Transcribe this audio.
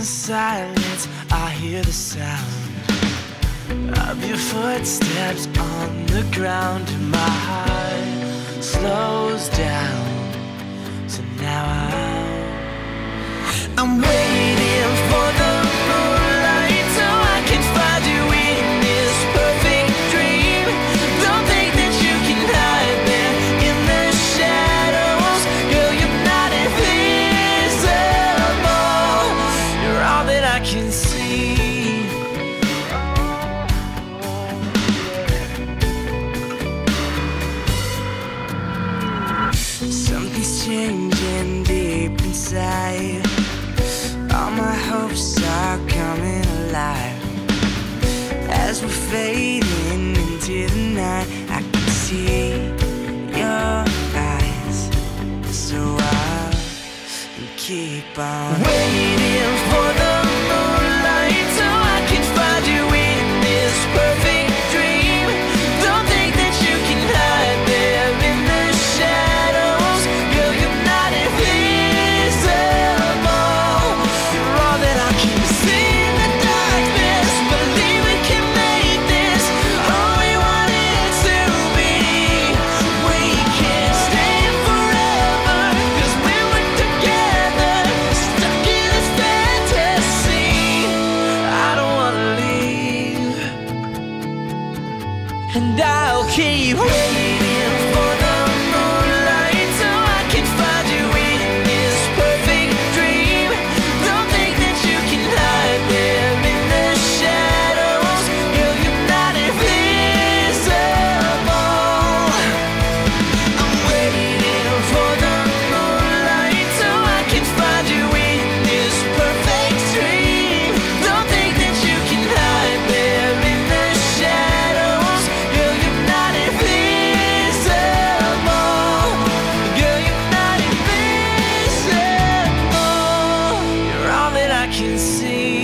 the silence, I hear the sound of your footsteps on the ground. My heart slows down, so now I'm. I'm waiting. Something's changing deep inside. All my hopes are coming alive. As we're fading into the night, I can see your eyes. So I'll keep on waiting. and I'll keep waiting. see